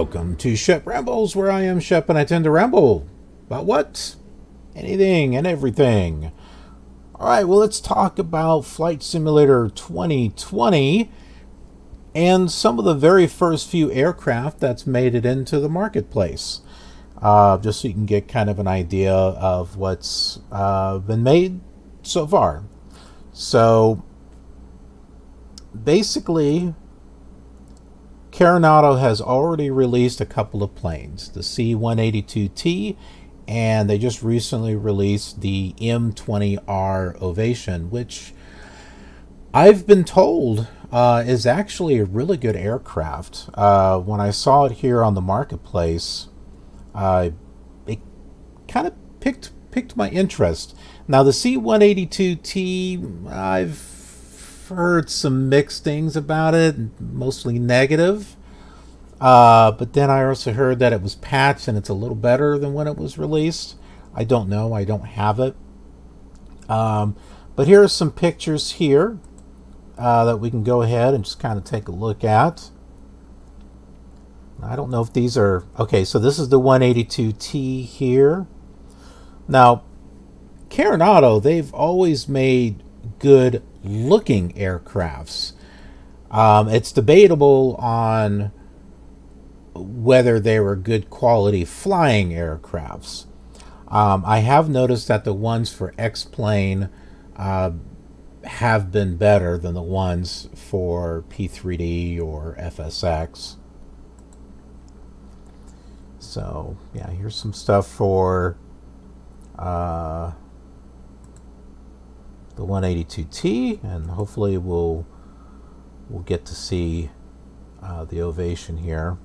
Welcome to Shep Rambles, where I am Shep and I tend to ramble. About what? Anything and everything. Alright, well, let's talk about Flight Simulator 2020 and some of the very first few aircraft that's made it into the marketplace. Uh, just so you can get kind of an idea of what's uh, been made so far. So, basically, Carenado has already released a couple of planes, the C-182T, and they just recently released the M20R Ovation, which I've been told uh, is actually a really good aircraft. Uh, when I saw it here on the marketplace, uh, it kind of picked picked my interest. Now the C-182T, I've heard some mixed things about it, mostly negative. Uh, but then I also heard that it was patched and it's a little better than when it was released. I don't know. I don't have it. Um, but here are some pictures here uh, that we can go ahead and just kind of take a look at. I don't know if these are... Okay, so this is the 182T here. Now, Carenado, they've always made good looking aircrafts. Um, it's debatable on whether they were good quality flying aircrafts. Um, I have noticed that the ones for X-Plane uh, have been better than the ones for P3D or FSX. So, yeah, here's some stuff for uh, the 182T, and hopefully we'll we'll get to see uh, the ovation here.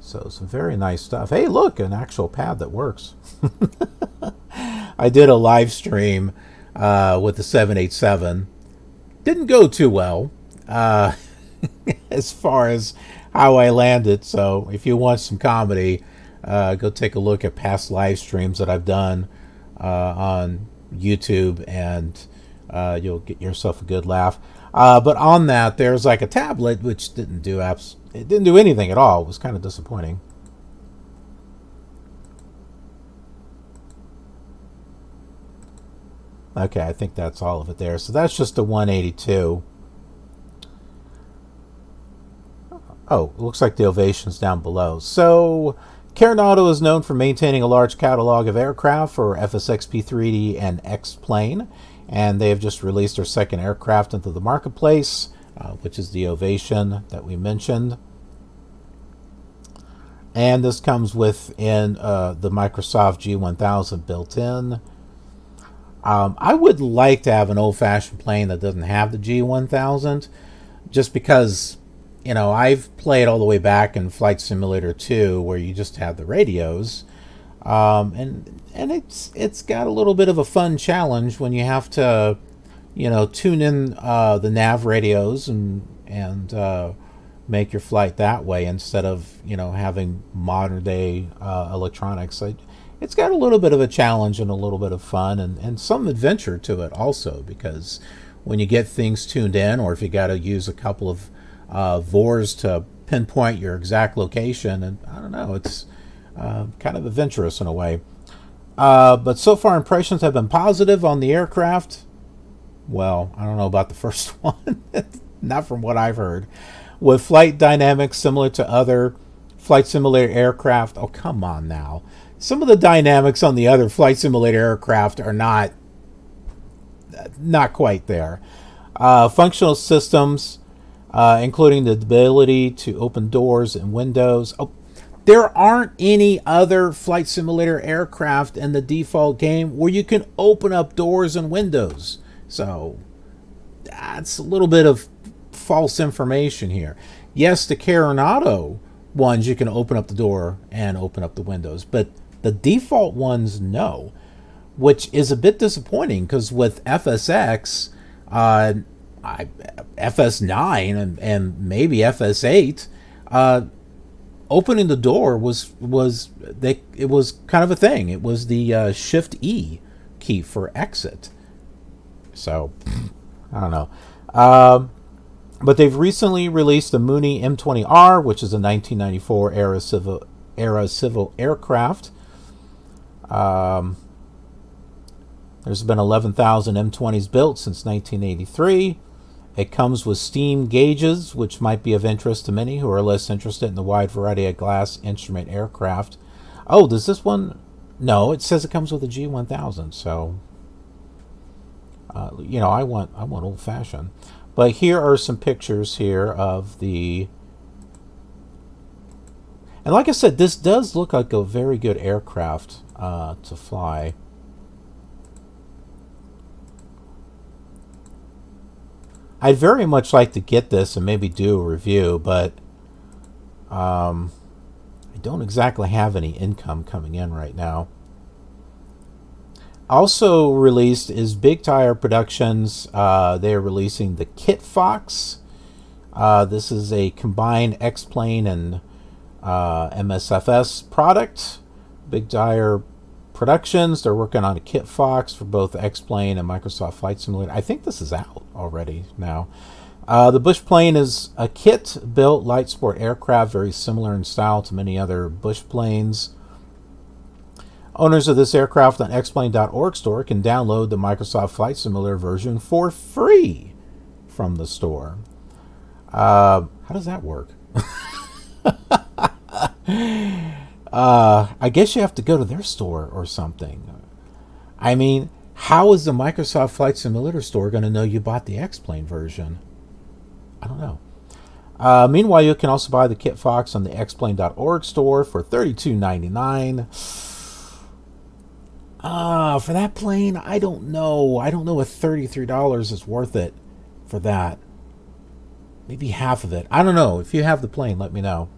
So some very nice stuff. Hey, look, an actual pad that works. I did a live stream uh, with the 787. Didn't go too well uh, as far as how I landed. So if you want some comedy, uh, go take a look at past live streams that I've done uh, on YouTube, and uh, you'll get yourself a good laugh. Uh, but on that, there's like a tablet which didn't do apps. It didn't do anything at all. It was kind of disappointing. Okay, I think that's all of it there. So that's just a 182. Oh, looks like the ovation's down below. So Carenado is known for maintaining a large catalog of aircraft for FSX-P3D and X-Plane, and they have just released their second aircraft into the marketplace, uh, which is the Ovation that we mentioned. And this comes with in uh, the Microsoft G1000 built in. Um, I would like to have an old-fashioned plane that doesn't have the G1000, just because you know, I've played all the way back in Flight Simulator 2 where you just have the radios. Um, and and it's it's got a little bit of a fun challenge when you have to, you know, tune in uh, the nav radios and and uh, make your flight that way instead of you know having modern day uh, electronics. it's got a little bit of a challenge and a little bit of fun and, and some adventure to it also because when you get things tuned in or if you got to use a couple of uh, VORs to pinpoint your exact location. And I don't know, it's uh, kind of adventurous in a way. Uh, but so far, impressions have been positive on the aircraft. Well, I don't know about the first one, not from what I've heard. With flight dynamics similar to other flight simulator aircraft, oh, come on now. Some of the dynamics on the other flight simulator aircraft are not not quite there. Uh, functional systems uh, including the ability to open doors and windows. Oh, there aren't any other flight simulator aircraft in the default game where you can open up doors and windows. So that's a little bit of false information here. Yes, the Carenado ones you can open up the door and open up the windows, but the default ones no, which is a bit disappointing because with FSX, uh, I, FS9 and, and maybe FS8, uh, opening the door was was they it was kind of a thing. It was the uh, Shift E key for exit. So I don't know. Um, but they've recently released the Mooney M20R, which is a 1994 era civil era civil aircraft. Um, there's been 11,000 M20s built since 1983. It comes with steam gauges, which might be of interest to many who are less interested in the wide variety of glass instrument aircraft. Oh, does this one? No, it says it comes with a G1000. So, uh, you know, I want I want old fashioned. But here are some pictures here of the. And like I said, this does look like a very good aircraft uh, to fly. I'd very much like to get this and maybe do a review, but um, I don't exactly have any income coming in right now. Also released is Big Tire Productions. Uh, they're releasing the Kitfox. Uh, this is a combined X-Plane and uh, MSFS product. Big Tire Productions. They're working on a Kitfox for both X-Plane and Microsoft Flight Simulator. I think this is out already now. Uh, the Bush plane is a kit-built light sport aircraft, very similar in style to many other Bush planes. Owners of this aircraft on xplane.org store can download the Microsoft Flight Simulator version for free from the store. Uh, how does that work? uh, I guess you have to go to their store or something. I mean, how is the Microsoft Flight Simulator store going to know you bought the X-Plane version? I don't know. Uh, meanwhile, you can also buy the Kitfox on the xplane.org store for $32.99. Uh, for that plane, I don't know. I don't know if $33 is worth it for that. Maybe half of it. I don't know. If you have the plane, let me know.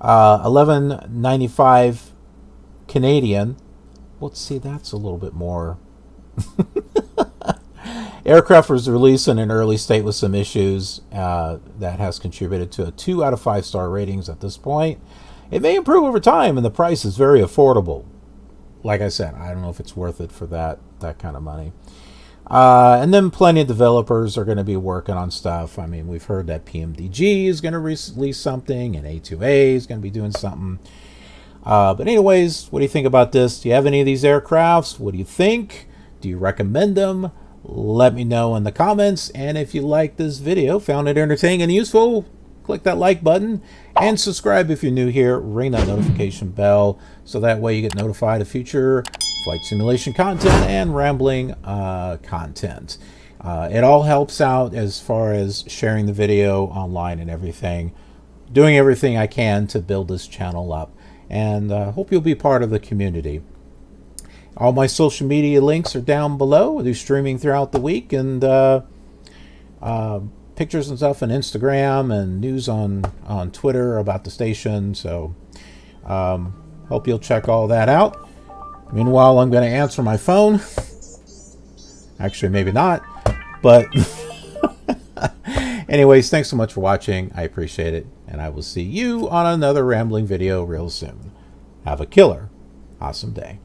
Uh, 11.95 Canadian. Let's see, that's a little bit more. Aircraft was released in an early state with some issues uh, that has contributed to a 2 out of 5 star ratings at this point. It may improve over time, and the price is very affordable like I said, I don't know if it's worth it for that that kind of money. Uh, and then plenty of developers are going to be working on stuff. I mean, we've heard that PMDG is going to release something, and A2A is going to be doing something. Uh, but anyways, what do you think about this? Do you have any of these aircrafts? What do you think? Do you recommend them? Let me know in the comments. And if you like this video, found it entertaining and useful, click that like button and subscribe if you're new here. Ring that notification bell so that way you get notified of future flight simulation content and rambling uh, content. Uh, it all helps out as far as sharing the video online and everything. Doing everything I can to build this channel up. And uh, hope you'll be part of the community. All my social media links are down below. I do streaming throughout the week and uh, uh, pictures and stuff on Instagram and news on on Twitter about the station. So um, hope you'll check all that out. Meanwhile, I'm going to answer my phone. Actually, maybe not, but anyways, thanks so much for watching. I appreciate it, and I will see you on another rambling video real soon. Have a killer, awesome day.